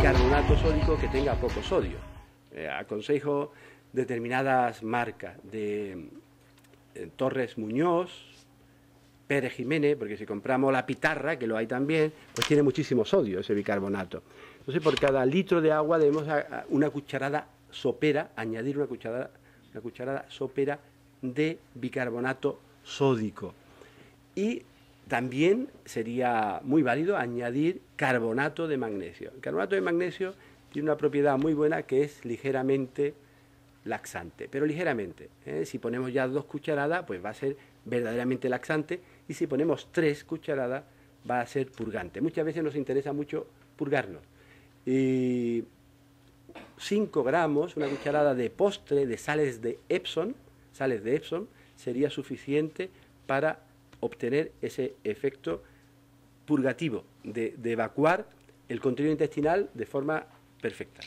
bicarbonato sódico que tenga poco sodio. Eh, aconsejo determinadas marcas de eh, Torres Muñoz, Pérez Jiménez, porque si compramos la pitarra, que lo hay también, pues tiene muchísimo sodio ese bicarbonato. Entonces, por cada litro de agua debemos una cucharada sopera, añadir una cucharada, una cucharada sopera de bicarbonato sódico. Y también sería muy válido añadir carbonato de magnesio. El carbonato de magnesio tiene una propiedad muy buena que es ligeramente laxante, pero ligeramente. ¿eh? Si ponemos ya dos cucharadas, pues va a ser verdaderamente laxante y si ponemos tres cucharadas va a ser purgante. Muchas veces nos interesa mucho purgarnos. Y 5 gramos, una cucharada de postre de sales de Epsom, sales de Epsom, sería suficiente para obtener ese efecto purgativo de evacuar el contenido intestinal de forma perfecta.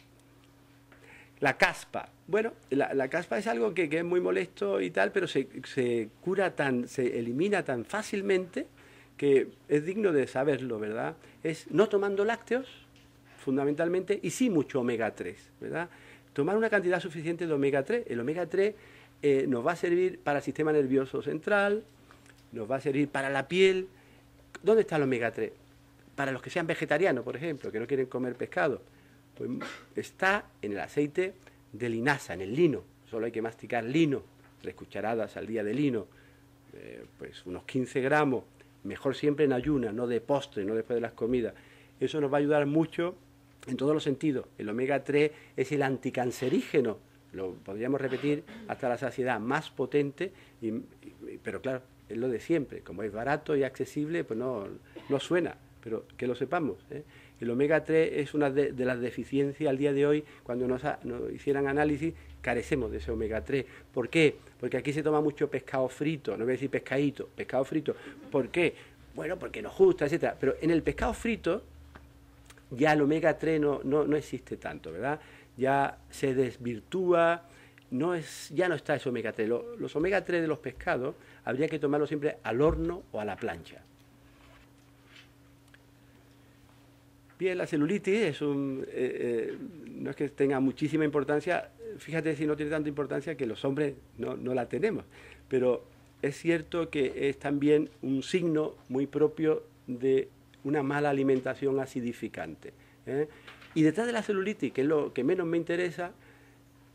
La caspa. Bueno, la, la caspa es algo que, que es muy molesto y tal, pero se, se cura tan, se elimina tan fácilmente que es digno de saberlo, ¿verdad? Es no tomando lácteos, fundamentalmente, y sí mucho omega 3, ¿verdad? Tomar una cantidad suficiente de omega 3. El omega 3 eh, nos va a servir para el sistema nervioso central, nos va a servir para la piel. ¿Dónde está el omega 3? Para los que sean vegetarianos, por ejemplo, que no quieren comer pescado. Pues está en el aceite de linaza, en el lino. Solo hay que masticar lino, tres cucharadas al día de lino, eh, pues unos 15 gramos, mejor siempre en ayunas, no de postre, no después de las comidas. Eso nos va a ayudar mucho en todos los sentidos. El omega 3 es el anticancerígeno, lo podríamos repetir hasta la saciedad, más potente, y- pero claro, es lo de siempre. Como es barato y accesible, pues no, no suena, pero que lo sepamos. ¿eh? El omega 3 es una de, las deficiencias al día de hoy, cuando nos, ha- hicieran análisis, carecemos de ese omega 3. ¿Por qué? Porque aquí se toma mucho pescado frito, no voy a decir pescadito, pescado frito. ¿Por qué? Bueno, porque nos gusta, etcétera. Pero en el pescado frito, ya el omega 3 no, no, no existe tanto, ¿verdad? Ya se desvirtúa, no es, ya no está ese omega 3. Lo- los omega 3 de los pescados habría que tomarlos siempre al horno o a la plancha. La celulitis es un, eh, eh, no es que tenga muchísima importancia, fíjate si no tiene tanta importancia que los hombres no, no la tenemos, pero es cierto que es también un signo muy propio de una mala alimentación acidificante. ¿eh? Y detrás de la celulitis, que es lo que menos me interesa,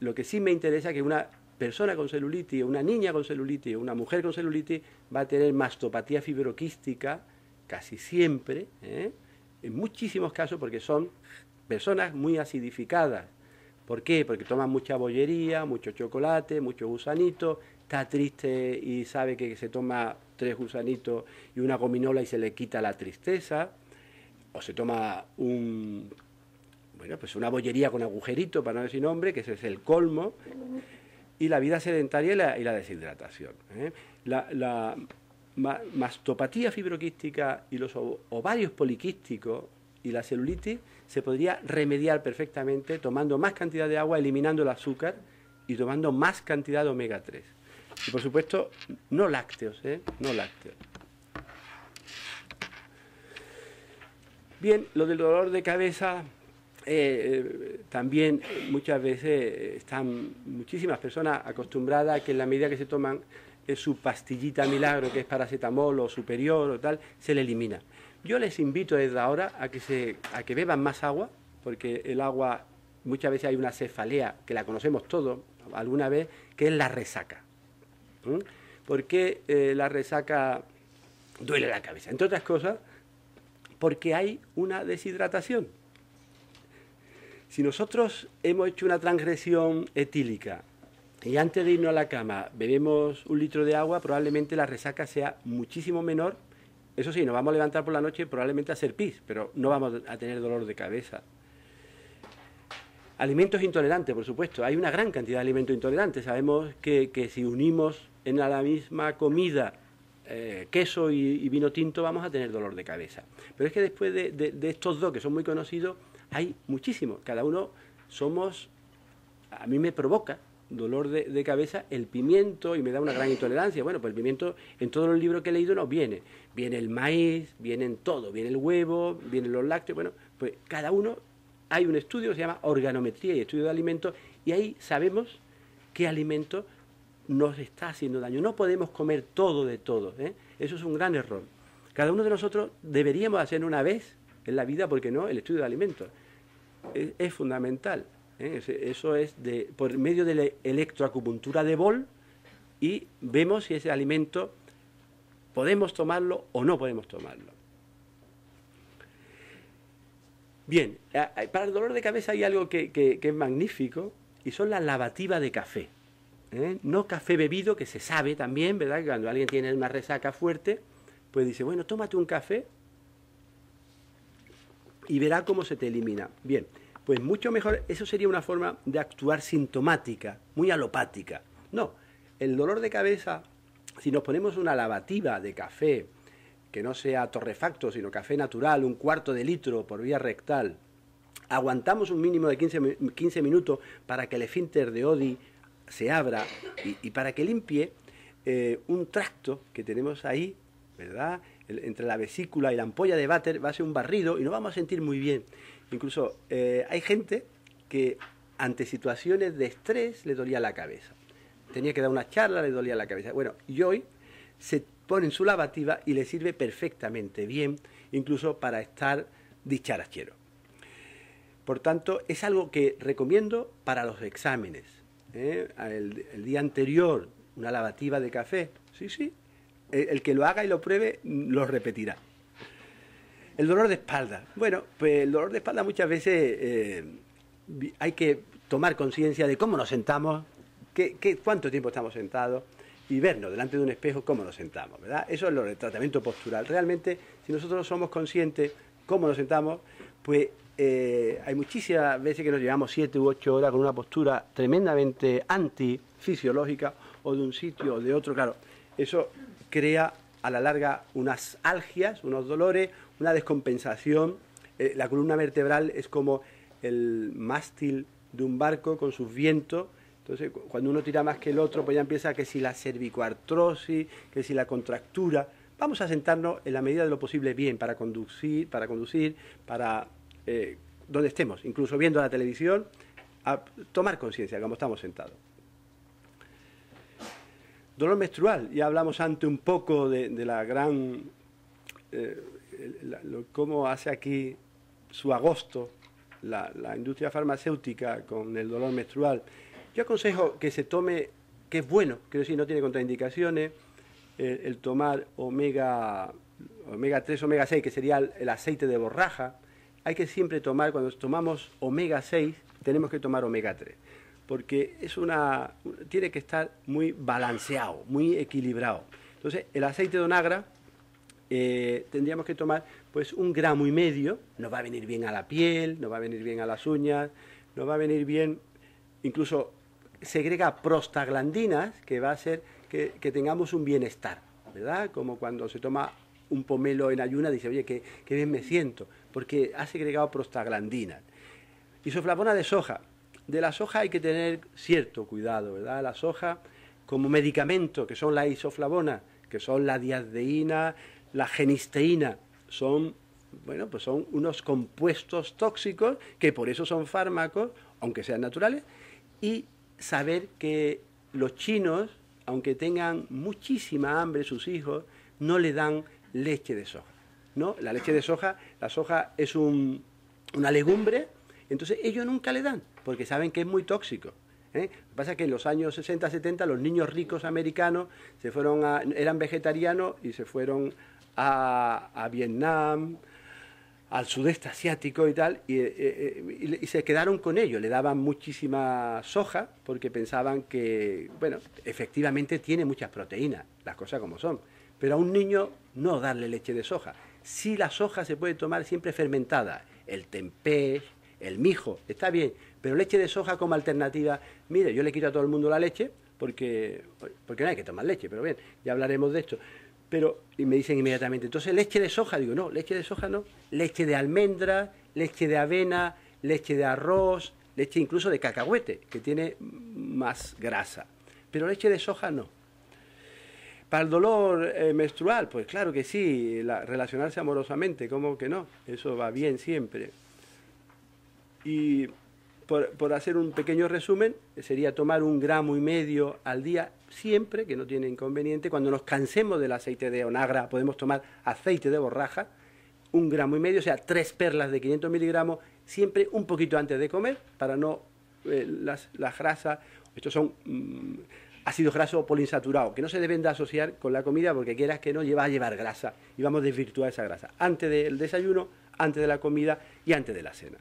lo que sí me interesa es que una persona con celulitis, una niña con celulitis, una mujer con celulitis va a tener mastopatía fibroquística casi siempre, ¿eh? En muchísimos casos porque son personas muy acidificadas. ¿Por qué? Porque toman mucha bollería, mucho chocolate, mucho gusanito, está triste y sabe que se toma tres gusanitos y una gominola y se le quita la tristeza, o se toma un, bueno, pues una bollería con agujerito, para no decir nombre, que ese es el colmo, y la vida sedentaria y la, deshidratación. ¿eh? La, mastopatía fibroquística y los ovarios poliquísticos y la celulitis se podría remediar perfectamente tomando más cantidad de agua, eliminando el azúcar y tomando más cantidad de omega 3. Y por supuesto, no lácteos, ¿eh? no lácteos. Bien, lo del dolor de cabeza, eh, también eh, muchas veces están muchísimas personas acostumbradas a que en la medida que se toman su pastillita milagro, que es paracetamol o superior o tal, se le elimina. Yo les invito desde ahora a que, se, a que beban más agua, porque el agua, muchas veces hay una cefalea, que la conocemos todos alguna vez, que es la resaca. ¿Mm? ¿Por qué eh, la resaca duele la cabeza? Entre otras cosas, porque hay una deshidratación. Si nosotros hemos hecho una transgresión etílica y antes de irnos a la cama bebemos un litro de agua, probablemente la resaca sea muchísimo menor. Eso sí, nos vamos a levantar por la noche probablemente a hacer pis, pero no vamos a tener dolor de cabeza. Alimentos intolerantes, por supuesto. Hay una gran cantidad de alimentos intolerantes. Sabemos que, que si unimos en la misma comida eh, queso y, vino tinto vamos a tener dolor de cabeza. Pero es que después de, estos dos que son muy conocidos, hay muchísimos. Cada uno somos, a mí me provoca dolor de, cabeza el pimiento y me da una gran intolerancia. Bueno, pues el pimiento en todos los libros que he leído no viene. Viene el maíz, viene en todo, viene el huevo, vienen los lácteos. Bueno, pues cada uno hay un estudio que se llama organometría y estudio de alimentos y ahí sabemos qué alimento nos está haciendo daño. No podemos comer todo de todo. ¿eh? Eso es un gran error. Cada uno de nosotros deberíamos hacer una vez en la vida, porque no, el estudio de alimentos. Es, fundamental. ¿Eh? Eso es de, por medio de la electroacupuntura de Bol y vemos si ese alimento podemos tomarlo o no podemos tomarlo. Bien, para el dolor de cabeza hay algo que, es magnífico y son las lavativas de café. ¿eh? no café bebido, que se sabe también, ¿verdad? Que cuando alguien tiene una resaca fuerte, pues dice, bueno, tómate un café y verá cómo se te elimina. Bien, pues mucho mejor, eso sería una forma de actuar sintomática, muy alopática. No, el dolor de cabeza, si nos ponemos una lavativa de café, que no sea torrefacto, sino café natural, un cuarto de litro por vía rectal, aguantamos un mínimo de 15, 15 minutos para que el esfínter de Odi se abra y, para que limpie eh, un tracto que tenemos ahí, ¿verdad? entre la vesícula y la ampolla de váter va a ser un barrido y nos vamos a sentir muy bien. Incluso eh, hay gente que ante situaciones de estrés le dolía la cabeza. Tenía que dar una charla, le dolía la cabeza. Bueno, y hoy se pone en su lavativa y le sirve perfectamente bien, incluso para estar dicharachero. Por tanto, es algo que recomiendo para los exámenes. ¿eh? el, día anterior una lavativa de café, sí, sí, el, que lo haga y lo pruebe lo repetirá. El dolor de espalda. Bueno, pues el dolor de espalda muchas veces eh, hay que tomar conciencia de cómo nos sentamos, qué, cuánto tiempo estamos sentados y vernos delante de un espejo cómo nos sentamos, ¿verdad? Eso es lo del tratamiento postural. Realmente, si nosotros somos conscientes cómo nos sentamos, pues eh, hay muchísimas veces que nos llevamos siete u ocho horas con una postura tremendamente antifisiológica o de un sitio o de otro. Claro, eso crea a la larga unas algias, unos dolores, una descompensación. Eh, la columna vertebral es como el mástil de un barco con sus vientos. Entonces, cuando uno tira más que el otro, pues ya empieza que si la cervicoartrosis, que si la contractura. Vamos a sentarnos en la medida de lo posible bien para conducir, para conducir, para eh, donde estemos, incluso viendo la televisión, a tomar conciencia, como estamos sentados. Dolor menstrual, ya hablamos antes un poco de, la gran, eh, cómo hace aquí su agosto la, industria farmacéutica con el dolor menstrual. Yo aconsejo que se tome, que es bueno, quiero decir, no tiene contraindicaciones, eh, el tomar omega, omega 3, omega 6, que sería el aceite de borraja, hay que siempre tomar, cuando tomamos omega 6, tenemos que tomar omega 3, porque es una, tiene que estar muy balanceado, muy equilibrado. Entonces, el aceite de onagra eh, tendríamos que tomar pues un gramo y medio, nos va a venir bien a la piel, nos va a venir bien a las uñas, nos va a venir bien, incluso segrega prostaglandinas, que va a hacer que, tengamos un bienestar, ¿verdad? Como cuando se toma un pomelo en ayuna, dice, oye, qué, qué bien me siento porque ha segregado prostaglandinas. Isoflavona de soja. De la soja hay que tener cierto cuidado, ¿verdad? La soja como medicamento, que son la isoflavona, que son la diazdeína, la genisteína, son, bueno, pues son unos compuestos tóxicos que por eso son fármacos, aunque sean naturales, y saber que los chinos, aunque tengan muchísima hambre sus hijos, no le dan leche de soja. ¿no? La leche de soja, la soja es un, una legumbre, entonces ellos nunca le dan, porque saben que es muy tóxico. ¿eh? Lo que pasa es que en los años 60, 70 los niños ricos americanos se fueron eran vegetarianos y se fueron a, Vietnam, al sudeste asiático y tal, eh, eh, y, se quedaron con ellos, le daban muchísima soja porque pensaban que, bueno, efectivamente tiene muchas proteínas, las cosas como son, pero a un niño no darle leche de soja. Si la soja se puede tomar siempre fermentada, el tempeh, el mijo, está bien, pero leche de soja como alternativa, mire, yo le quito a todo el mundo la leche porque, porque no hay que tomar leche, pero bien, ya hablaremos de esto. Pero, y me dicen inmediatamente, entonces leche de soja, digo, no, leche de soja no, leche de almendra, leche de avena, leche de arroz, leche incluso de cacahuete, que tiene más grasa, pero leche de soja no. Para el dolor eh, menstrual, pues claro que sí, relacionarse amorosamente, ¿cómo que no? Eso va bien siempre. Y por, hacer un pequeño resumen, sería tomar un gramo y medio al día siempre, que no tiene inconveniente. Cuando nos cansemos del aceite de onagra, podemos tomar aceite de borraja, un gramo y medio, o sea, tres perlas de 500 miligramos, siempre un poquito antes de comer, para no eh, las, grasas, estos son mm, ácidos grasos poliinsaturados, que no se deben de asociar con la comida porque quieras que no lleva a llevar grasa y vamos a desvirtuar esa grasa, antes del desayuno, antes de la comida y antes de la cena.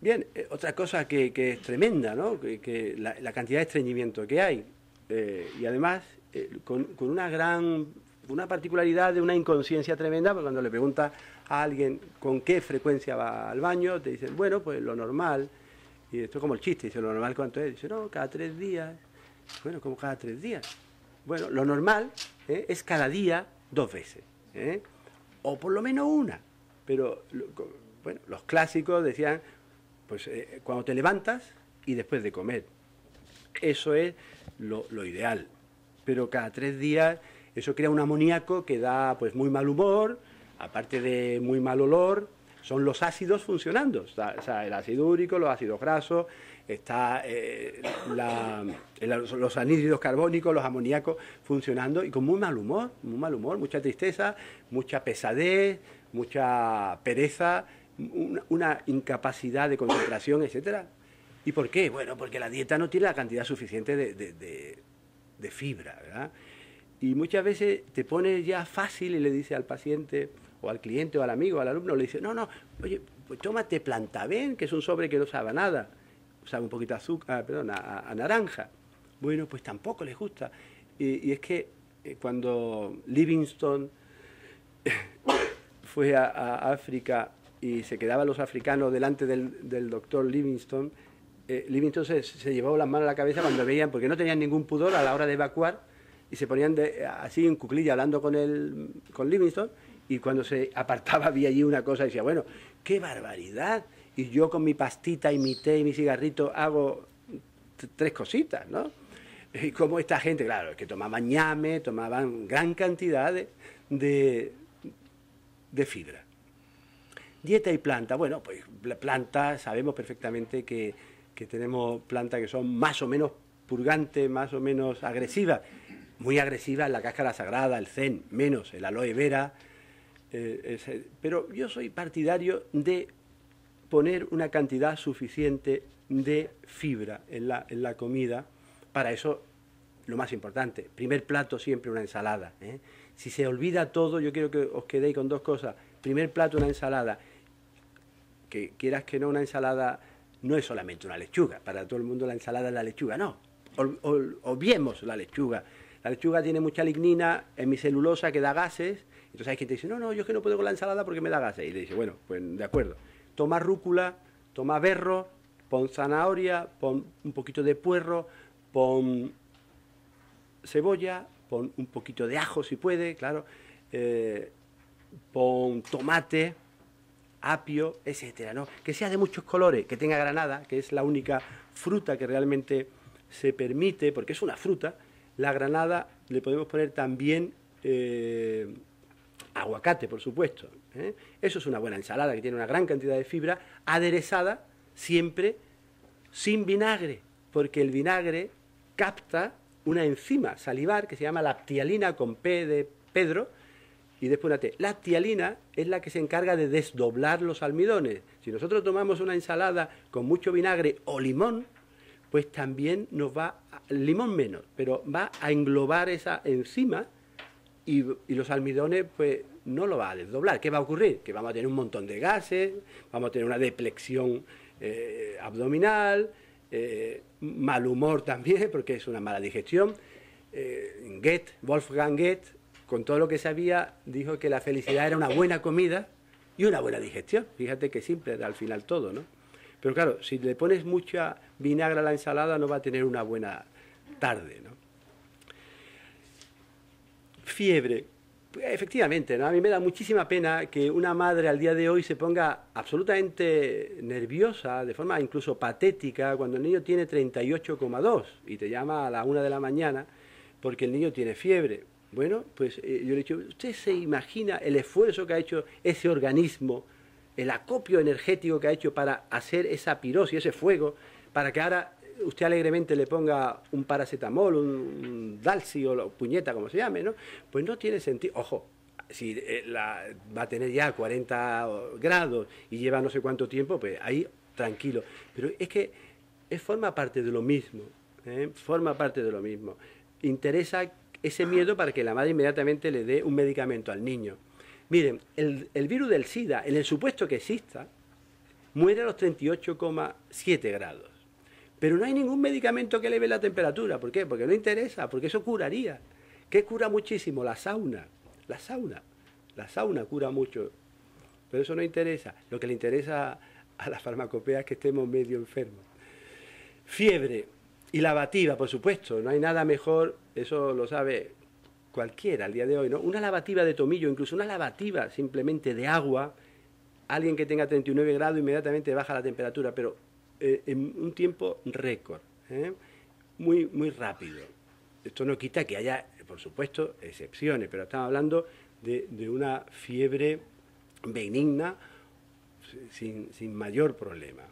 Bien, eh, otra cosa que, es tremenda, ¿no? que, la, cantidad de estreñimiento que hay. Eh, y además, eh, con, una gran, una particularidad de una inconsciencia tremenda, porque cuando le preguntas a alguien con qué frecuencia va al baño, te dicen, bueno, pues lo normal. Y esto es como el chiste, dice, lo normal cuánto es. Dice, no, cada tres días. Bueno, como cada tres días. Bueno, lo normal es cada día dos veces. O por lo menos una. Pero, bueno, los clásicos decían, pues eh, cuando te levantas y después de comer. Eso es lo, ideal. Pero cada tres días eso crea un amoníaco que da pues muy mal humor, aparte de muy mal olor, son los ácidos funcionando. O sea, el ácido úrico, los ácidos grasos, está eh, los anhídridos carbónicos, los amoníacos funcionando y con muy mal humor, muy mal humor, mucha tristeza, mucha pesadez, mucha pereza una, incapacidad de concentración, etcétera. ¿Y por qué? Bueno, porque la dieta no tiene la cantidad suficiente de, fibra, ¿verdad? Y muchas veces te pones ya fácil y le dice al paciente o al cliente o al amigo al alumno, le dice, no, no, oye, pues tómate plantaben, que es un sobre que no sabe nada, sabe un poquito a azúcar, ah, perdón, a, naranja. Bueno, pues tampoco les gusta. Y, es que eh, cuando Livingstone fue a África y se quedaban los africanos delante del, doctor Livingstone, eh, Livingstone se, se, llevaba las manos a la cabeza cuando veían, porque no tenían ningún pudor a la hora de evacuar, y se ponían así en cuclilla hablando con, el, con Livingstone, y cuando se apartaba había allí una cosa y decía, bueno, qué barbaridad, y yo con mi pastita y mi té y mi cigarrito hago tres cositas, ¿no? Y como esta gente, claro, que tomaban ñame, tomaban gran cantidad de, de fibra. Dieta y planta. Bueno, pues planta, sabemos perfectamente que, tenemos plantas que son más o menos purgantes, más o menos agresivas. Muy agresivas la cáscara sagrada, el zen, menos el aloe vera. Eh, pero yo soy partidario de poner una cantidad suficiente de fibra en la, en la comida. Para eso, lo más importante, primer plato siempre una ensalada. ¿eh? Si se olvida todo, yo quiero que os quedéis con dos cosas. Primer plato una ensalada que quieras que no, una ensalada no es solamente una lechuga. Para todo el mundo la ensalada es la lechuga. No, obviemos la lechuga. La lechuga tiene mucha lignina, hemicelulosa que da gases. Entonces hay quien te dice, no, no, yo es que no puedo con la ensalada porque me da gases. Y le dice, bueno, pues de acuerdo. Toma rúcula, toma berro, pon zanahoria, pon un poquito de puerro, pon cebolla, pon un poquito de ajo si puede, claro, eh, pon tomate, apio, etcétera, ¿no? Que sea de muchos colores, que tenga granada, que es la única fruta que realmente se permite, porque es una fruta, la granada le podemos poner también eh, aguacate, por supuesto. ¿eh? Eso es una buena ensalada que tiene una gran cantidad de fibra, aderezada siempre sin vinagre, porque el vinagre capta una enzima salivar que se llama la ptialina con P de Pedro, y después una T. La tialina es la que se encarga de desdoblar los almidones. Si nosotros tomamos una ensalada con mucho vinagre o limón, pues también nos va, limón menos, pero va a englobar esa enzima y, los almidones pues no lo va a desdoblar. ¿Qué va a ocurrir? Que vamos a tener un montón de gases, vamos a tener una deplexión eh, abdominal, eh, mal humor también, porque es una mala digestión. Eh, Goethe, Wolfgang Goethe, con todo lo que sabía, dijo que la felicidad era una buena comida y una buena digestión. Fíjate que simple al final todo, ¿no? Pero claro, si le pones mucha vinagre a la ensalada no va a tener una buena tarde, ¿no? fiebre. Efectivamente, ¿no? a mí me da muchísima pena que una madre al día de hoy se ponga absolutamente nerviosa, de forma incluso patética, cuando el niño tiene 38,2 y te llama a la una de la mañana porque el niño tiene fiebre. Bueno, pues eh, yo le he dicho, ¿usted se imagina el esfuerzo que ha hecho ese organismo, el acopio energético que ha hecho para hacer esa pirosis, ese fuego, para que ahora usted alegremente le ponga un paracetamol, un, dalsi o puñeta, como se llame, ¿no? Pues no tiene sentido. Ojo, si eh, la, va a tener ya 40 grados y lleva no sé cuánto tiempo, pues ahí tranquilo. Pero es que es, forma parte de lo mismo, ¿eh? forma parte de lo mismo. Interesa ese miedo para que la madre inmediatamente le dé un medicamento al niño. Miren, el, el virus del SIDA, en el supuesto que exista, muere a los 38,7 grados. Pero no hay ningún medicamento que eleve la temperatura. ¿Por qué? Porque no interesa, porque eso curaría. ¿Qué cura muchísimo? La sauna. La sauna. La sauna cura mucho. Pero eso no interesa. Lo que le interesa a la farmacopea es que estemos medio enfermos. Fiebre y lavativa, por supuesto. No hay nada mejor, eso lo sabe cualquiera al día de hoy, ¿no? Una lavativa de tomillo, incluso una lavativa simplemente de agua, alguien que tenga 39 grados inmediatamente baja la temperatura, pero eh, en un tiempo récord, ¿eh? muy, muy rápido. Esto no quita que haya, por supuesto, excepciones, pero estamos hablando de, una fiebre benigna sin, sin, mayor problema.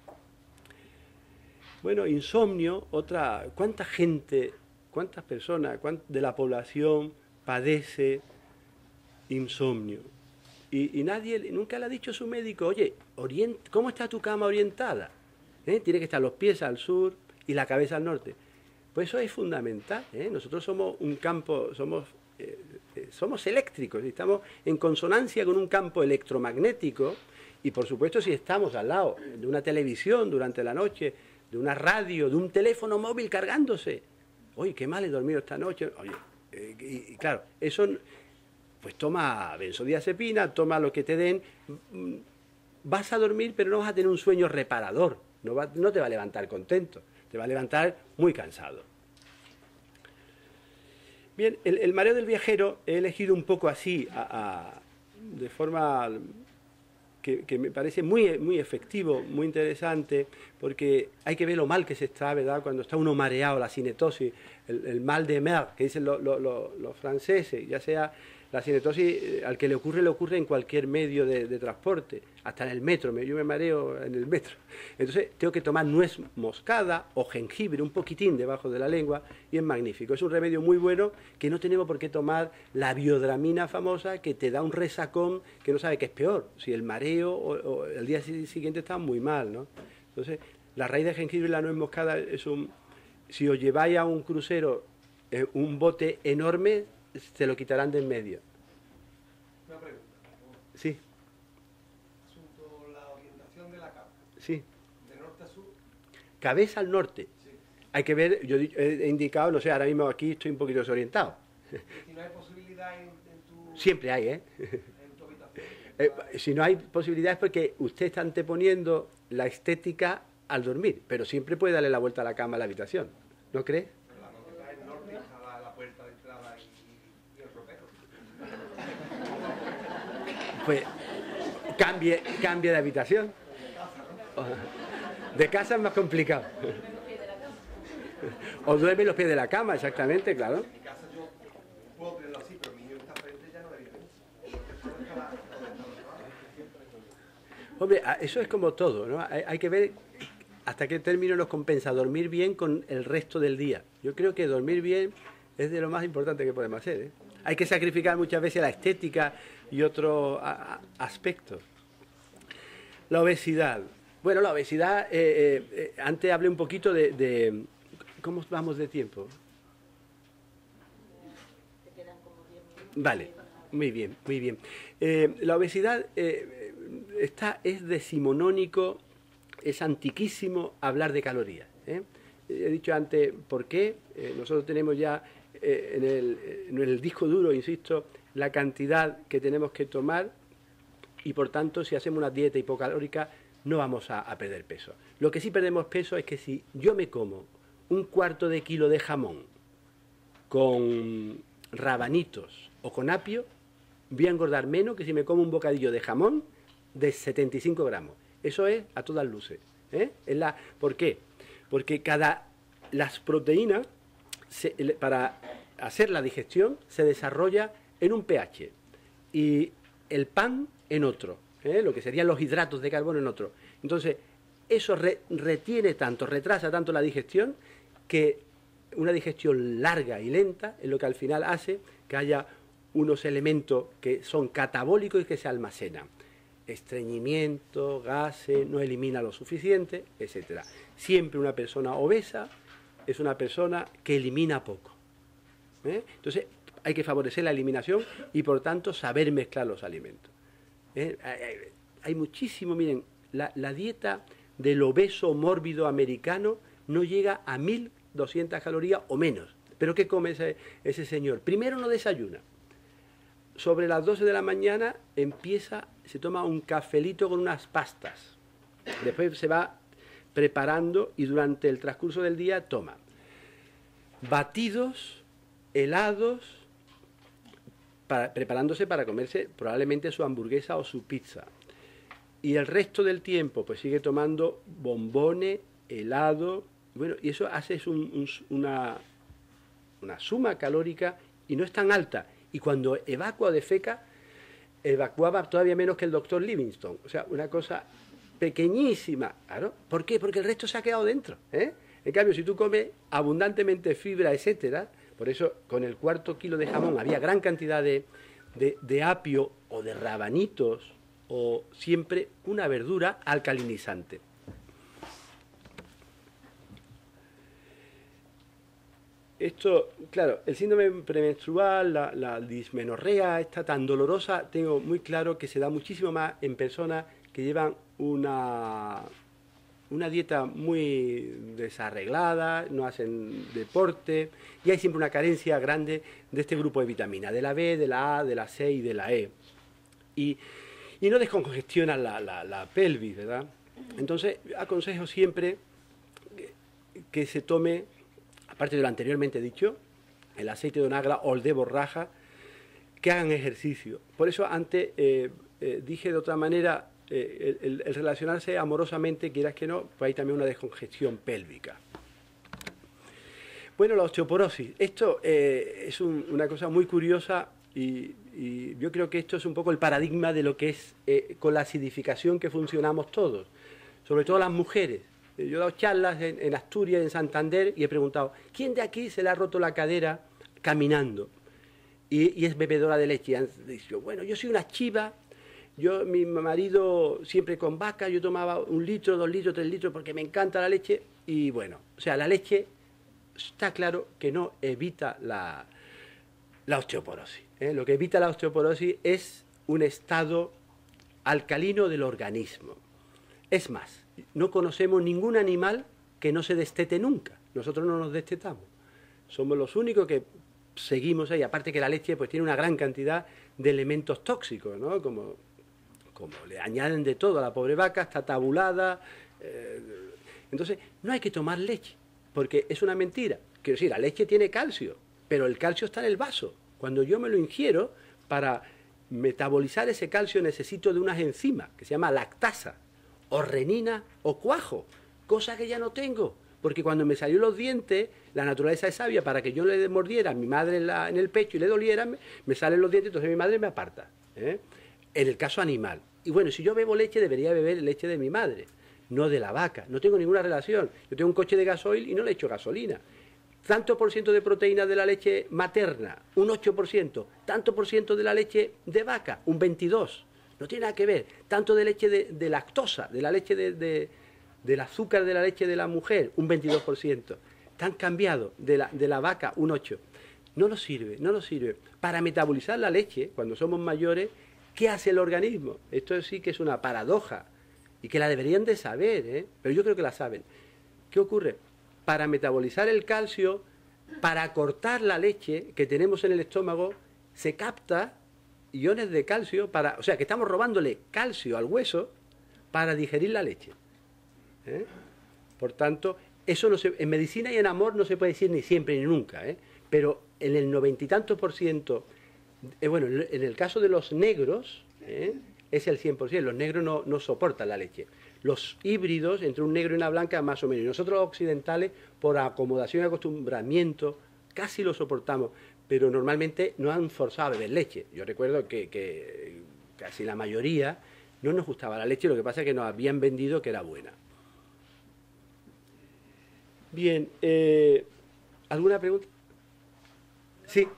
Bueno, insomnio, otra, ¿cuánta gente, cuántas personas de la población padece insomnio? Y, nadie, nunca le ha dicho a su médico, oye, ¿cómo está tu cama orientada? ¿eh? tiene que estar los pies al sur y la cabeza al norte. Pues eso es fundamental. ¿eh? Nosotros somos un campo, somos, eh, somos eléctricos y estamos en consonancia con un campo electromagnético y por supuesto si estamos al lado de una televisión durante la noche, de una radio, de un teléfono móvil cargándose. Oye, qué mal he dormido esta noche. Oye, y, claro, eso, pues toma benzodiazepina, toma lo que te den. Mm, vas a dormir, pero no vas a tener un sueño reparador. No, te va a levantar contento, te va a levantar muy cansado. Bien, el, mareo del viajero he elegido un poco así, de forma que, me parece muy, muy efectivo, muy interesante, porque hay que ver lo mal que se está, ¿verdad? Cuando está uno mareado, la cinetosis, el, mal de mer, que dicen los franceses, ya sea la cinetosis, eh, al que le ocurre, le ocurre en cualquier medio de, transporte, hasta en el metro. Yo me mareo en el metro. Entonces, tengo que tomar nuez moscada o jengibre, un poquitín debajo de la lengua, y es magnífico. Es un remedio muy bueno que no tenemos por qué tomar la biodramina famosa que te da un resacón que no sabe qué es peor, si el mareo o, el día siguiente está muy mal, ¿no? Entonces, la raíz de jengibre y la nuez moscada es un... Si os lleváis a un crucero un bote enorme, se lo quitarán de en medio. Una pregunta. Sí. Asunto, la orientación de la cama. Sí. ¿De norte a sur? Cabeza al norte. Sí. Hay que ver, yo he indicado, no sé, ahora mismo aquí estoy un poquito desorientado. ¿Y si no hay posibilidad en, tu... Siempre hay, ¿eh? En tu habitación. Eh, si no hay posibilidad es porque usted está anteponiendo la estética al dormir, pero siempre puede darle la vuelta a la cama a la habitación, ¿no crees? Pues cambie, cambie de habitación. De casa es más complicado. O duerme los pies de la cama, exactamente, claro. Hombre, eso es como todo, ¿no? Hay, que ver hasta qué término nos compensa dormir bien con el resto del día. Yo creo que dormir bien es de lo más importante que podemos hacer. ¿eh? Hay que sacrificar muchas veces la estética y otros aspectos. La obesidad. Bueno, la obesidad, eh, eh, eh, antes hablé un poquito de, ¿Cómo vamos de tiempo? Vale, muy bien, muy bien. la obesidad está, es decimonónico, es antiquísimo hablar de calorías. He dicho antes por qué. nosotros tenemos ya en el, en, el, disco duro, insisto, la cantidad que tenemos que tomar y por tanto si hacemos una dieta hipocalórica no vamos a, perder peso. Lo que sí perdemos peso es que si yo me como un cuarto de kilo de jamón con rabanitos o con apio, voy a engordar menos que si me como un bocadillo de jamón de 75 gramos. Eso es a todas luces. ¿eh? Es la, ¿Por qué? Porque cada las proteínas para hacer la digestión se desarrolla en un pH y el pan en otro, ¿eh? lo que serían los hidratos de carbono en otro. Entonces, eso retiene tanto, retrasa tanto la digestión, que una digestión larga y lenta es lo que al final hace que haya unos elementos que son catabólicos y que se almacenan. Estreñimiento, gases, no elimina lo suficiente, etc. Siempre una persona obesa es una persona que elimina poco. ¿eh? Entonces, hay que favorecer la eliminación y, por tanto, saber mezclar los alimentos. ¿eh? Hay muchísimo, miren, la, dieta del obeso mórbido americano no llega a 1.200 calorías o menos. ¿Pero qué come ese, ese señor? Primero no desayuna. Sobre las 12 de la mañana empieza, se toma un cafelito con unas pastas. Después se va preparando y durante el transcurso del día toma batidos, helados, preparándose para comerse probablemente su hamburguesa o su pizza. Y el resto del tiempo pues sigue tomando bombones, helado, bueno, y eso hace una, una suma calórica y no es tan alta. Y cuando evacua de feca, evacuaba todavía menos que el doctor Livingstone. O sea, una cosa pequeñísima. ¿Por qué? Porque el resto se ha quedado dentro. ¿eh? En cambio, si tú comes abundantemente fibra, etcétera, por eso con el cuarto kilo de jamón había gran cantidad de, de, apio o de rabanitos o siempre una verdura alcalinizante. Esto, claro, el síndrome premenstrual, la, la, dismenorrea, esta tan dolorosa, tengo muy claro que se da muchísimo más en personas que llevan una, una dieta muy desarreglada, no hacen deporte y hay siempre una carencia grande de este grupo de vitaminas, de la B, de la A, de la C y de la E. Y, no descongestiona la, la, pelvis, ¿verdad? Entonces, aconsejo siempre que, se tome, aparte de lo anteriormente dicho, el aceite de onagra o el de borraja, que hagan ejercicio. Por eso antes eh, eh, dije de otra manera, eh, el, relacionarse amorosamente, quieras que no, pues hay también una descongestión pélvica. Bueno, la osteoporosis. Esto eh, es una cosa muy curiosa y, yo creo que esto es un poco el paradigma de lo que es eh, con la acidificación que funcionamos todos, sobre todo las mujeres. Yo he dado charlas en, Asturias, en Santander, y he preguntado, ¿quién de aquí se le ha roto la cadera caminando? Y, es bebedora de leche. Y han dicho, bueno, yo soy una chiva yo, mi marido siempre con vaca, yo tomaba un litro, dos litros, tres litros porque me encanta la leche y bueno, o sea, la leche está claro que no evita la, osteoporosis. ¿eh? Lo que evita la osteoporosis es un estado alcalino del organismo. Es más, no conocemos ningún animal que no se destete nunca. Nosotros no nos destetamos. Somos los únicos que seguimos ahí. Aparte que la leche pues tiene una gran cantidad de elementos tóxicos, ¿no? Como como le añaden de todo a la pobre vaca, está tabulada. Eh, entonces, no hay que tomar leche, porque es una mentira. Quiero decir, la leche tiene calcio, pero el calcio está en el vaso. Cuando yo me lo ingiero, para metabolizar ese calcio necesito de unas enzimas, que se llama lactasa, o renina, o cuajo, cosa que ya no tengo. Porque cuando me salió los dientes, la naturaleza es sabia, para que yo le mordiera a mi madre en, el pecho y le doliera, me, salen los dientes, entonces mi madre me aparta. ¿eh? En el caso animal. Y bueno, si yo bebo leche, debería beber leche de mi madre, no de la vaca. No tengo ninguna relación. Yo tengo un coche de gasoil y no le echo gasolina. Tanto por ciento de proteína de la leche materna, un 8%. Tanto por ciento de la leche de vaca, un 22%. No tiene nada que ver. Tanto de leche de, lactosa, de la leche de, del azúcar de la leche de la mujer, un 22%. Tan cambiado de la, de la vaca, un 8%. No nos sirve, no nos sirve. Para metabolizar la leche, cuando somos mayores, ¿Qué hace el organismo? Esto sí que es una paradoja y que la deberían de saber, ¿eh? pero yo creo que la saben. ¿Qué ocurre? Para metabolizar el calcio, para cortar la leche que tenemos en el estómago, se capta iones de calcio para, o sea, que estamos robándole calcio al hueso para digerir la leche. ¿eh? Por tanto, eso no se, en medicina y en amor no se puede decir ni siempre ni nunca, ¿eh? pero en el noventa y tantos por ciento, eh, bueno, en el caso de los negros, ¿eh? es el 100%, los negros no, no soportan la leche. Los híbridos, entre un negro y una blanca, más o menos. Y nosotros occidentales, por acomodación y acostumbramiento, casi lo soportamos, pero normalmente no han forzado a beber leche. Yo recuerdo que, que casi la mayoría no nos gustaba la leche, lo que pasa es que nos habían vendido que era buena. Bien, eh, ¿alguna pregunta? Sí,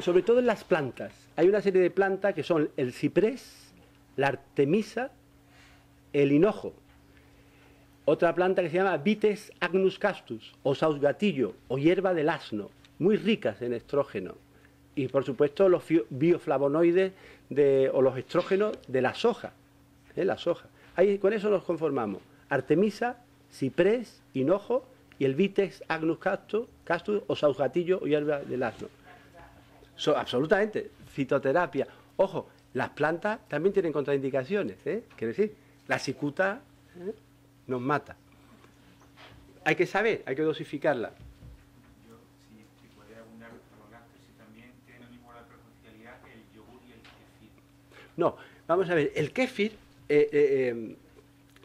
sobre todo en las plantas. Hay una serie de plantas que son el ciprés, la artemisa, el hinojo. Otra planta que se llama Vites agnus castus, o sausgatillo, o hierba del asno, muy ricas en estrógeno. Y por supuesto los bioflavonoides de, o los estrógenos de la soja. ¿eh? La soja. Ahí, con eso nos conformamos. Artemisa, ciprés, hinojo y el Vitex agnus castus, castus o sausgatillo o hierba del asno. Absolutamente, fitoterapia. Ojo, las plantas también tienen contraindicaciones, ¿eh? Quiere decir, la cicuta ¿eh? nos mata. Hay que saber, hay que dosificarla. Yo, si, si podría abundar si también tiene la misma perjudicialidad el yogur y el kefir. No, vamos a ver, el kéfir eh, eh, eh,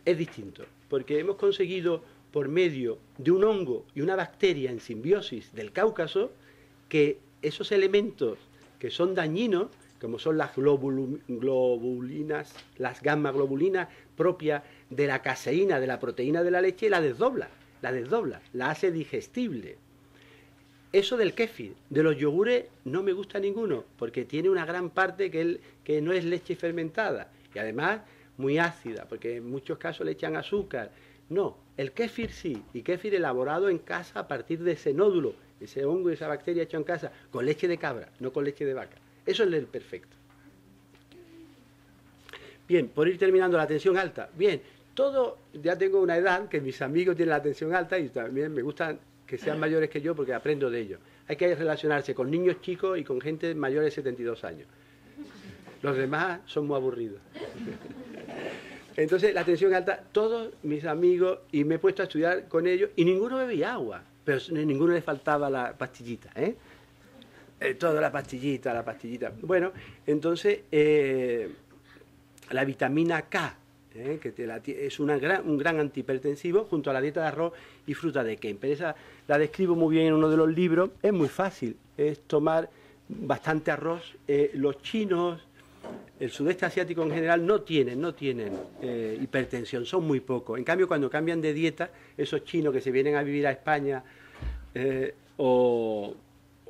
es distinto, porque hemos conseguido por medio de un hongo y una bacteria en simbiosis del Cáucaso que esos elementos que son dañinos, como son las globulinas, las gamma globulinas propias de la caseína, de la proteína de la leche, la desdobla, la desdobla, la hace digestible. Eso del kéfir, de los yogures, no me gusta ninguno, porque tiene una gran parte que, que no es leche fermentada y además muy ácida, porque en muchos casos le echan azúcar. No, el kéfir sí, y kéfir elaborado en casa a partir de ese nódulo, ese hongo y esa bacteria hecho en casa, con leche de cabra, no con leche de vaca. Eso es el perfecto. Bien, por ir terminando la tensión alta. Bien, todo, ya tengo una edad que mis amigos tienen la atención alta y también me gustan que sean mayores que yo porque aprendo de ellos. Hay que relacionarse con niños chicos y con gente mayor de 72 años. Los demás son muy aburridos. Entonces, la atención alta, todos mis amigos, y me he puesto a estudiar con ellos, y ninguno bebía agua, pero ninguno le faltaba la pastillita, ¿eh? eh toda la pastillita, la pastillita. Bueno, entonces, eh, la vitamina K, ¿eh? que es una un gran antihipertensivo, junto a la dieta de arroz y fruta de Kemper. Esa la describo muy bien en uno de los libros. Es muy fácil, es tomar bastante arroz. Eh, los chinos, el sudeste asiático en general, no tienen, no tienen eh, hipertensión, son muy pocos. En cambio, cuando cambian de dieta, esos chinos que se vienen a vivir a España o,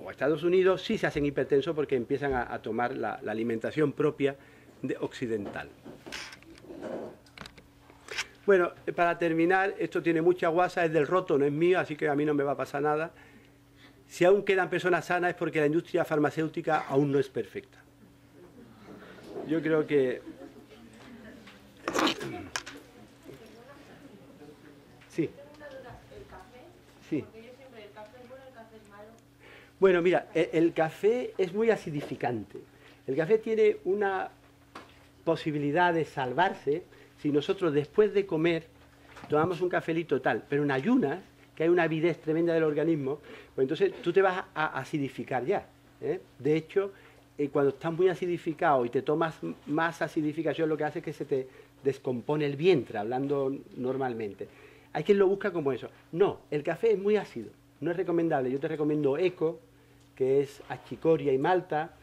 a Estados Unidos, sí se hacen hipertensos porque empiezan a, tomar la, alimentación propia de occidental. Bueno, para terminar, esto tiene mucha guasa, es del roto, no es mío, así que a mí no me va a pasar nada. Si aún quedan personas sanas es porque la industria farmacéutica aún no es perfecta. Yo creo que... Sí. Sí. Bueno, mira, e, el café es muy acidificante. El café tiene una posibilidad de salvarse si nosotros después de comer tomamos un cafelito tal, pero en ayunas, que hay una avidez tremenda del organismo, pues entonces tú te vas a acidificar ya. ¿eh? De hecho, eh, cuando estás muy acidificado y te tomas más acidificación, lo que hace es que se te descompone el vientre, hablando normalmente. Hay quien lo busca como eso. No, el café es muy ácido, no es recomendable. Yo te recomiendo Eco, que es achicoria y malta,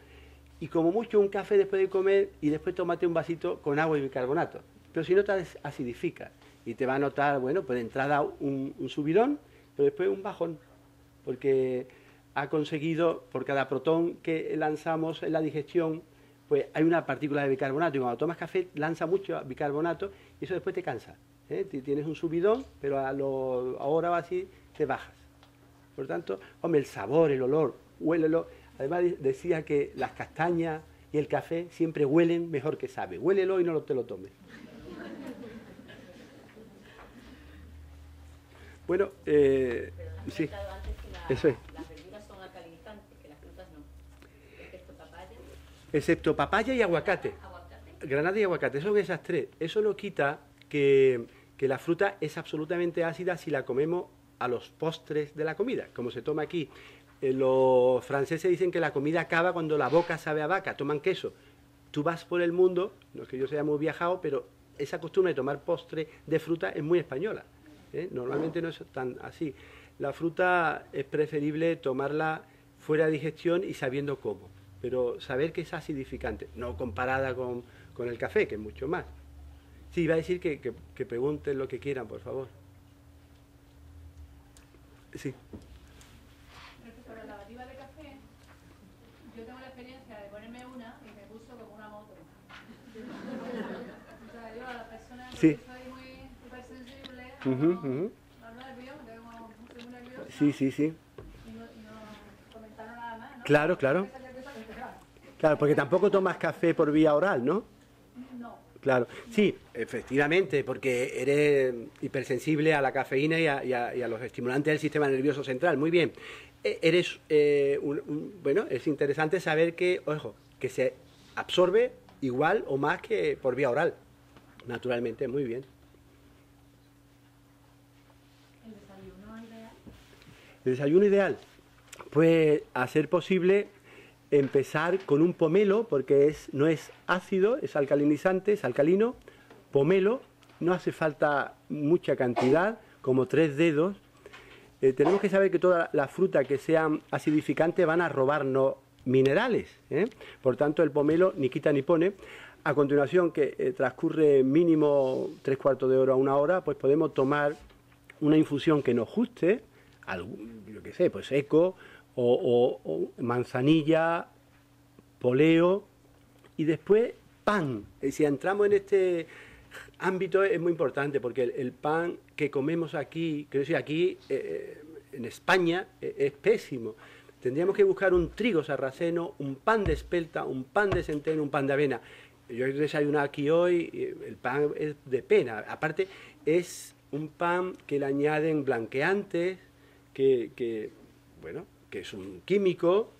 y como mucho un café después de comer y después tómate un vasito con agua y bicarbonato. Pero si no te acidifica y te va a notar, bueno, pues de entrada un, subidón, pero después un bajón, porque ha conseguido, por cada protón que lanzamos en la digestión, pues hay una partícula de bicarbonato y cuando tomas café lanza mucho bicarbonato y eso después te cansa. ¿eh? Tienes un subidón, pero a lo, ahora así, te bajas. Por tanto, hombre, el sabor, el olor, huélelo Además decía que las castañas y el café siempre huelen mejor que sabe. Huélelo y no te lo tomes. Bueno, eh, sí. Eso es. Las verduras son alcalinizantes, que las frutas no. Excepto papaya. Excepto papaya y aguacate. Aguacate. Granada y aguacate, son esas tres. Eso no quita que, que la fruta es absolutamente ácida si la comemos a los postres de la comida, como se toma aquí. Eh, los franceses dicen que la comida acaba cuando la boca sabe a vaca, toman queso. Tú vas por el mundo, no es que yo sea muy viajado, pero esa costumbre de tomar postre de fruta es muy española. ¿eh? Normalmente no es tan así. La fruta es preferible tomarla fuera de digestión y sabiendo cómo, pero saber que es acidificante, no comparada con, con el café, que es mucho más. Sí, iba a decir que, que, que pregunten lo que quieran, por favor. Sí. Respecto a la lavativa de café, yo tengo la experiencia de ponerme una y me puso como una moto. o sea, yo a las personas Sí. que soy muy hipersensible, Ujú, no, ujú. no nervio, tengo, soy muy nerviosa, Sí, sí, sí. y no, y no comentaron nada más, ¿no? Claro, claro. Esa nerviosa que empezaba. Claro, porque tampoco tomas café por vía oral, ¿no? No, Claro, sí, efectivamente, porque eres hipersensible a la cafeína y a, y a- y a los estimulantes del sistema nervioso central. Muy bien. E- Eres, eh, un- un- bueno, es interesante saber que, ojo, que se absorbe igual o más que por vía oral. Naturalmente, muy bien. el desayuno ideal. El desayuno ideal, pues a ser posible empezar con un pomelo, porque es, no es ácido, es alcalinizante, es alcalino, pomelo, no hace falta mucha cantidad, como tres dedos. Eh, tenemos que saber que toda la fruta que sean acidificantes van a robarnos minerales, ¿eh? por tanto el pomelo ni quita ni pone. A continuación, que eh, transcurre mínimo tres cuartos de hora a una hora, pues podemos tomar una infusión que nos guste, algún, yo qué sé, pues eco, o, manzanilla, poleo, y después pan. Si entramos en este ámbito es muy importante, porque el, pan que comemos aquí, quiero decir, aquí eh, en España eh, es pésimo. Tendríamos que buscar un trigo sarraceno, un pan de espelta, un pan de centeno, un pan de avena. Yo he desayunado aquí hoy, el pan es de pena. Aparte, es un pan que le añaden blanqueantes, que, que, bueno, que es un químico,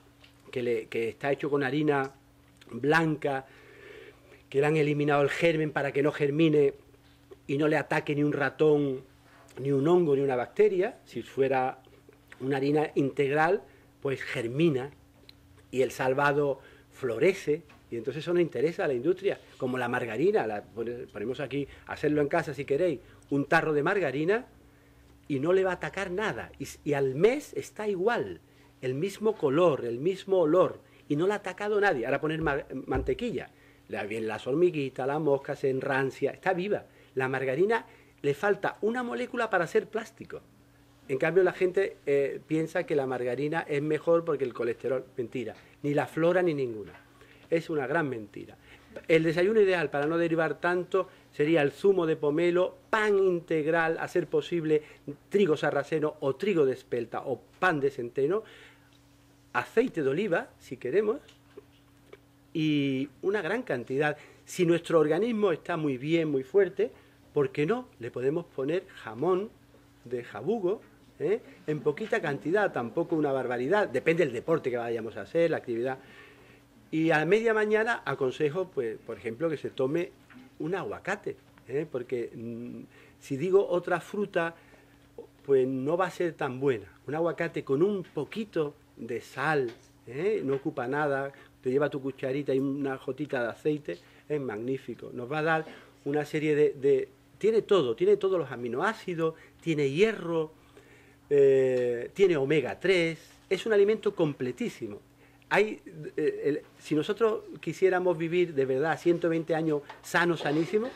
que, le- está hecho con harina blanca, que le han eliminado el germen para que no germine y no le ataque ni un ratón, ni un hongo, ni una bacteria. Si fuera una harina integral, pues germina y el salvado florece. Y entonces eso nos interesa a la industria, como la margarina. La pone- ponemos aquí, hacerlo en casa si queréis, un tarro de margarina y no le va a atacar nada. Y al mes está igual, el mismo color, el mismo olor, y no le ha atacado nadie. Ahora poner ma- mantequilla, le vienen las hormiguitas, las moscas, se enrancia, está viva. La margarina le falta una molécula para ser plástico. En cambio, la gente eh, piensa que la margarina es mejor porque el colesterol, mentira, ni la flora ni ninguna. Es una gran mentira. El desayuno ideal, para no derivar tanto, sería el zumo de pomelo, pan integral, a ser posible, trigo sarraceno o trigo de espelta o pan de centeno, aceite de oliva, si queremos, y una gran cantidad. Si nuestro organismo está muy bien, muy fuerte, ¿por qué no? Le podemos poner jamón de jabugo ¿eh? en poquita cantidad, tampoco una barbaridad, depende del deporte que vayamos a hacer, la actividad. Y a media mañana aconsejo, pues, por ejemplo, que se tome un aguacate, ¿eh? porque mm, si digo otra fruta, pues no va a ser tan buena. Un aguacate con un poquito de sal, ¿eh? no ocupa nada, te lleva tu cucharita y una jotita de aceite, es magnífico. Nos va a dar una serie de... tiene todo, tiene todos los aminoácidos, tiene hierro, eh, tiene omega 3, es un alimento completísimo. Hay, eh, si nosotros quisiéramos vivir de verdad 120 años sanos, sanísimos,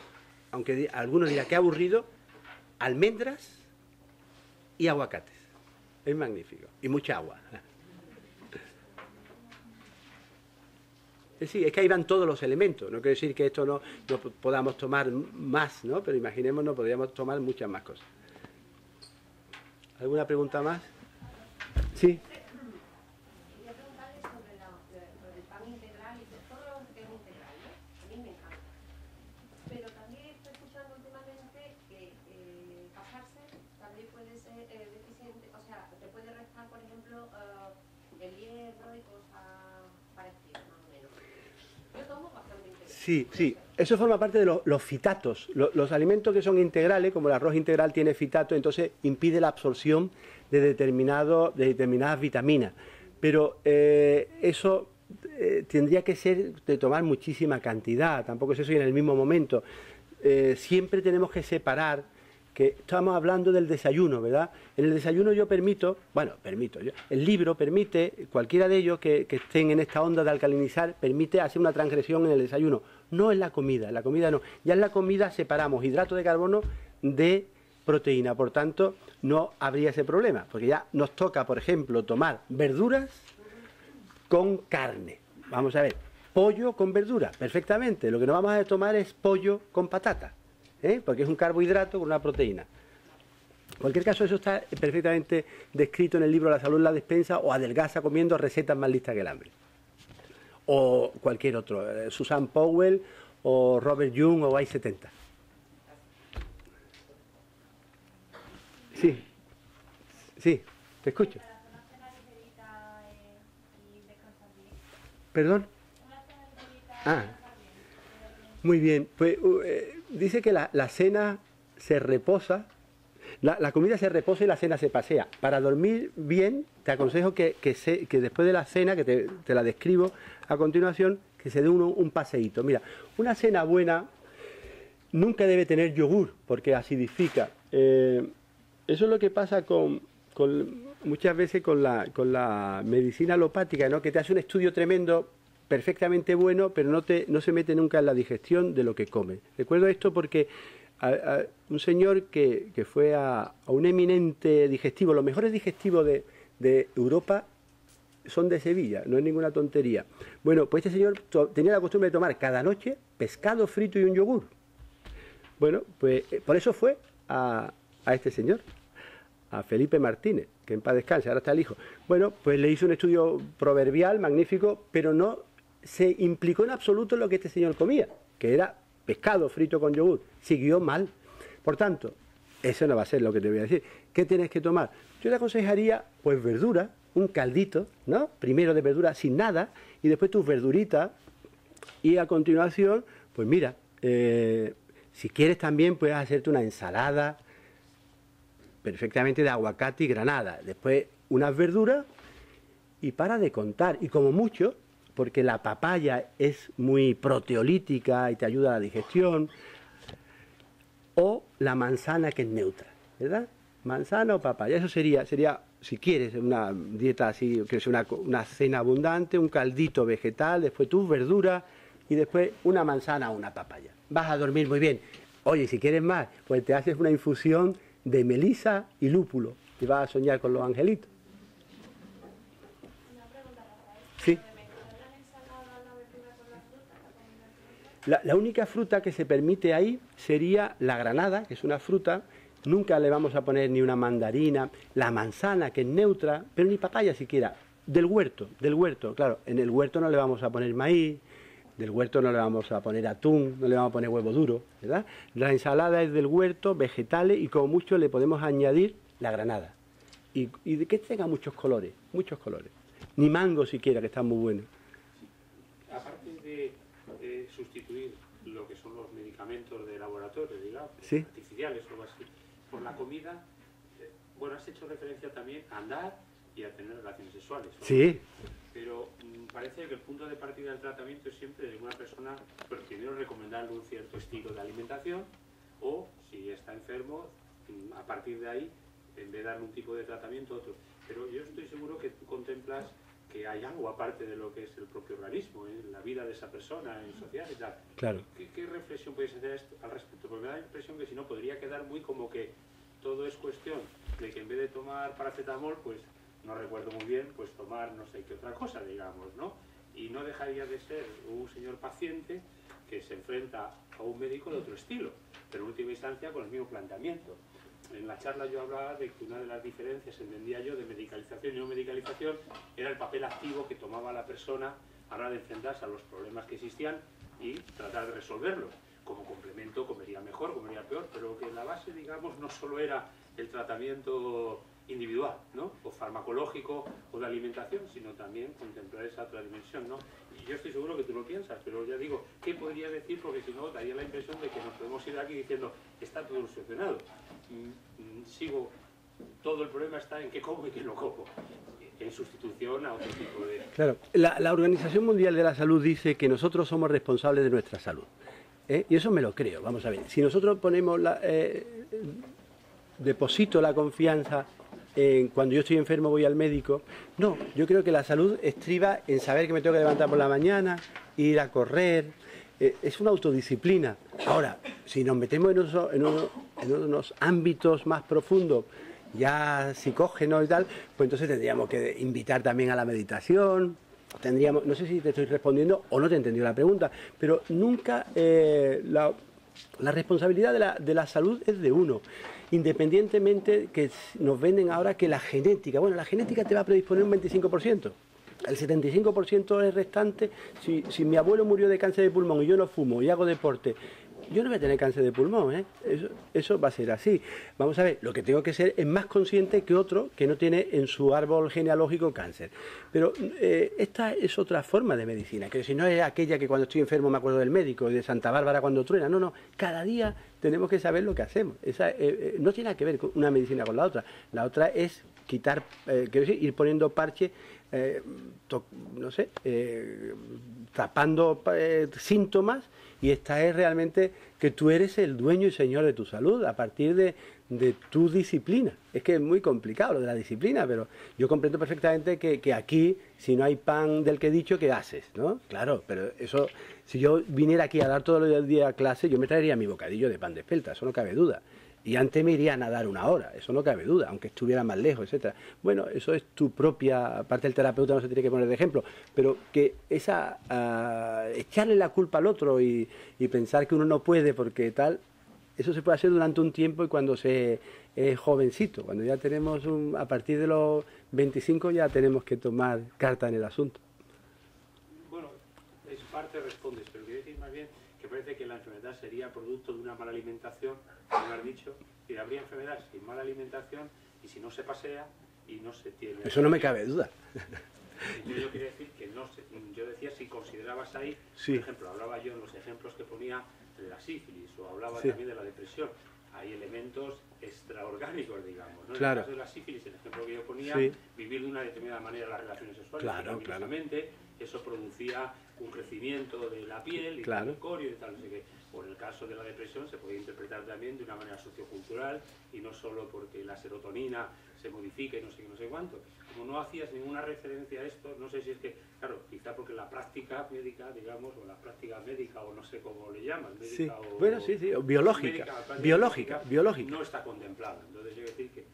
aunque algunos dirán que aburrido, almendras y aguacates. Es magnífico. Y mucha agua. Eh, Sí, es que ahí van todos los elementos. No quiere decir que esto no, no po- podamos tomar más, ¿no? Pero imaginémonos, podríamos tomar muchas más cosas. ¿Alguna pregunta más? Sí. Es ¿no? Puede ser eh, deficiente, o sea, te puede restar, por ejemplo, eh, el hierro y cosas parecidas, más o menos. Yo tomo bastante integral. Sí, sí. Eso forma parte de lo- los fitatos. Lo- los alimentos que son integrales, como el arroz integral tiene fitato, entonces impide la absorción de, determinado, de determinadas vitaminas. Pero eh, eso eh, tendría que ser de tomar muchísima cantidad, tampoco es eso y en el mismo momento. Eh, siempre tenemos que separar que estamos hablando del desayuno, ¿verdad? En el desayuno yo permito, bueno, permito, yo- el libro permite, cualquiera de ellos que, que estén en esta onda de alcalinizar, permite hacer una transgresión en el desayuno, no en la comida, en la comida no. Ya en la comida separamos hidrato de carbono de proteína, por tanto, no habría ese problema, porque ya nos toca, por ejemplo, tomar verduras con carne. Vamos a ver, pollo con verdura, perfectamente. Lo que no vamos a tomar es pollo con patata, ¿eh? porque es un carbohidrato con una proteína. En cualquier caso, eso está perfectamente descrito en el libro La salud en la despensa o adelgaza comiendo recetas más listas que el hambre. O cualquier otro, eh, Susan Powell o Robert Jung o I-70. Sí, sí, te escucho. Perdón. Ah. Muy bien, pues uh, dice que la, la cena se reposa, la, comida se reposa y la cena se pasea. Para dormir bien, te aconsejo que, que, se- que después de la cena, que te, te la describo a continuación, que se dé uno un paseíto. Mira, una cena buena nunca debe tener yogur, porque acidifica. Eh, eso es lo que pasa con, con- muchas veces con la, con la medicina alopática, ¿no? que te hace un estudio tremendo, perfectamente bueno, pero no, te, no se mete nunca en la digestión de lo que come. Recuerdo esto porque un señor que, que fue a, a un eminente digestivo, los mejores digestivos de, de Europa son de Sevilla, no es ninguna tontería. Bueno, pues este señor tenía la costumbre de tomar cada noche pescado frito y un yogur. Bueno, pues eh, por eso fue a, a este señor, a Felipe Martínez, que en paz descanse, ahora está el hijo. Bueno, pues le hizo un estudio proverbial, magnífico, pero no se implicó en absoluto en lo que este señor comía, que era pescado frito con yogur. Siguió mal. Por tanto, eso no va a ser lo que te voy a decir. ¿Qué tienes que tomar? Yo te aconsejaría, pues verdura, un caldito, ¿no? Primero de verdura sin nada, y después tus verduritas, y a continuación, pues mira, eh, si quieres también puedes hacerte una ensalada perfectamente de aguacate y granada. Después unas verduras y para de contar. Y como mucho, porque la papaya es muy proteolítica y te ayuda a la digestión, o la manzana que es neutra, ¿verdad? Manzana o papaya, eso sería, sería si quieres, una dieta así, que es una, una cena abundante, un caldito vegetal, después tus verduras y después una manzana o una papaya. Vas a dormir muy bien. Oye, si quieres más, pues te haces una infusión de melisa y lúpulo y vas a soñar con los angelitos. Una pregunta, Rafael. Sí. ¿De mezclar la ensalada, la verdura con la fruta? ¿La combinación? La, única fruta que se permite ahí sería la granada, que es una fruta. Nunca le vamos a poner ni una mandarina, la manzana, que es neutra, pero ni papaya siquiera. Del huerto, del huerto. Claro, en el huerto no le vamos a poner maíz, del huerto no le vamos a poner atún, no le vamos a poner huevo duro, ¿verdad? La ensalada es del huerto, vegetales, y como mucho le podemos añadir la granada. Y, y que tenga muchos colores, muchos colores. Ni mango siquiera, que está muy bueno. Aparte de eh, sustituir lo que son los medicamentos de laboratorio, digamos, Sí. artificiales o algo así, por la comida, eh, bueno, has hecho referencia también a andar y a tener relaciones sexuales. Sí, Pero mm, parece que el punto de partida del tratamiento es siempre de una persona, pues primero recomendarle un cierto estilo de alimentación o, si está enfermo, mm, a partir de ahí, en vez de darle un tipo de tratamiento, otro. Pero yo estoy seguro que tú contemplas que hay algo aparte de lo que es el propio organismo, en la vida de esa persona, en sociedad y tal. claro. ¿Qué, qué reflexión podéis hacer al respecto? Porque me da la impresión que si no podría quedar muy como que todo es cuestión de que en vez de tomar paracetamol, pues no recuerdo muy bien, pues tomar no sé qué otra cosa, digamos, ¿no? Y no dejaría de ser un señor paciente que se enfrenta a un médico de otro estilo, pero en última instancia con el mismo planteamiento. En la charla yo hablaba de que una de las diferencias, entendía yo, de medicalización y no medicalización era el papel activo que tomaba la persona a la hora de enfrentarse a los problemas que existían y tratar de resolverlos. como complemento comería mejor, comería peor, pero que la base, digamos, no solo era el tratamiento individual, ¿no? O farmacológico o de alimentación, sino también contemplar esa otra dimensión, ¿no? Y yo estoy seguro que tú lo piensas, pero ya digo, ¿qué podría decir? Porque si no, daría la impresión de que nos podemos ir aquí diciendo, está todo solucionado. Mm, sigo, todo el problema está en qué como y qué no como, en sustitución a otro tipo de... Claro, la, la Organización Mundial de la Salud dice que nosotros somos responsables de nuestra salud. ¿eh? Y eso me lo creo, vamos a ver. Si nosotros ponemos la, eh, deposito la confianza en cuando yo estoy enfermo voy al médico. No, yo creo que la salud estriba en saber que me tengo que levantar por la mañana, ir a correr. Eh, es una autodisciplina. Ahora, si nos metemos en, unos- en uno- en unos ámbitos más profundos, ya psicógenos y tal, pues entonces tendríamos que invitar también a la meditación. Tendríamos, no sé si te estoy respondiendo o no te he entendido la pregunta, pero nunca eh, la, la responsabilidad de la, de la salud es de uno, independientemente que nos venden ahora que la genética, bueno, la genética te va a predisponer un 25%. El 75% es restante. Si, si mi abuelo murió de cáncer de pulmón y yo no fumo y hago deporte, yo no voy a tener cáncer de pulmón. ¿eh? Eso, eso va a ser así. Vamos a ver, lo que tengo que ser es más consciente que otro que no tiene en su árbol genealógico cáncer. Pero eh, esta es otra forma de medicina, que si no es aquella que cuando estoy enfermo me acuerdo del médico, y de Santa Bárbara cuando truena. No, no, cada día tenemos que saber lo que hacemos. Esa, eh, eh, no tiene nada que ver una medicina con la otra. La otra es quitar, quiero decir, ir poniendo parche, eh, no sé, eh, tapando eh, síntomas y esta es realmente que tú eres el dueño y señor de tu salud a partir de, tu disciplina. Es que es muy complicado lo de la disciplina, pero yo comprendo perfectamente que, aquí, si no hay pan del que he dicho, ¿qué haces? ¿no? Claro, pero eso, si yo viniera aquí a dar todos los días clase, yo me traería mi bocadillo de pan de espelta, eso no cabe duda. Y antes me iría a nadar una hora, eso no cabe duda, aunque estuviera más lejos, etcétera. Bueno, eso es tu propia, aparte el terapeuta no se tiene que poner de ejemplo, pero que esa ah, echarle la culpa al otro y, pensar que uno no puede porque tal, eso se puede hacer durante un tiempo y cuando se es jovencito, cuando ya tenemos un, a partir de los 25 ya tenemos que tomar carta en el asunto. Bueno, es parte respondes, pero quiero decir más bien que la enfermedad sería producto de una mala alimentación, como has dicho, y habría enfermedad sin mala alimentación y si no se pasea y no se tiene... Eso no me cabe duda. Yo, yo quería decir que no yo decía si considerabas ahí, Sí. por ejemplo, hablaba yo en los ejemplos que ponía de la sífilis o hablaba Sí. también de la depresión. Hay elementos extraorgánicos, digamos. ¿no? Claro. En el caso de la sífilis, el ejemplo que yo ponía, Sí. vivir de una determinada manera las relaciones sexuales, Claro, pecaminosamente, eso producía un crecimiento de la piel y Claro. del corio y tal, no sé qué. O en el caso de la depresión se puede interpretar también de una manera sociocultural y no solo porque la serotonina se modifica y no sé qué, no sé cuánto. Como no hacías ninguna referencia a esto, no sé si es que, claro, quizá porque la práctica médica, digamos, o la práctica médica, o no sé cómo le llaman, médica Sí. o... Bueno, sí, sí, o biológica, médica, biológica, biológica. No está contemplada. Entonces, yo decir que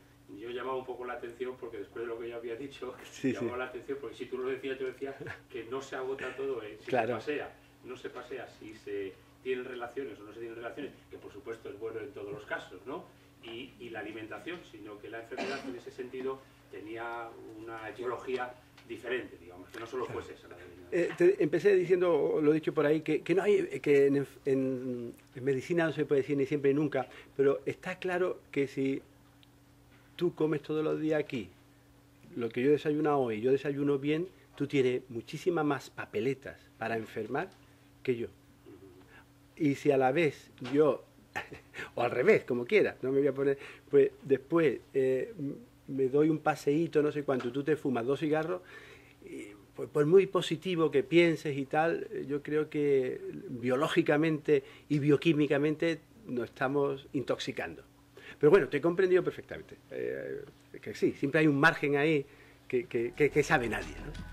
yo llamaba un poco la atención porque después de lo que yo había dicho, Sí, llamaba sí. la atención porque si tú lo decías, yo decía que no se agota todo, eh, si Claro. se pasea, no se pasea, si se tienen relaciones o no se tienen relaciones, que por supuesto es bueno en todos los casos, ¿no? Y, y la alimentación, sino que la enfermedad en ese sentido tenía una etiología diferente, digamos, que no solo fuese esa la. Eh, te- empecé diciendo, lo he dicho por ahí, que, que no hay, que en, en- en medicina no se puede decir ni siempre ni nunca, pero está claro que si tú comes todos los días aquí, lo que yo desayuno hoy, yo desayuno bien, tú tienes muchísimas más papeletas para enfermar que yo. Y si a la vez yo, o al revés, como quieras, no me voy a poner, pues después eh, me doy un paseíto, no sé cuánto, tú te fumas dos cigarros, pues, por muy positivo que pienses y tal, yo creo que biológicamente y bioquímicamente nos estamos intoxicando. Pero bueno, te he comprendido perfectamente. Eh, que sí, siempre hay un margen ahí que, que- que- sabe nadie. ¿no?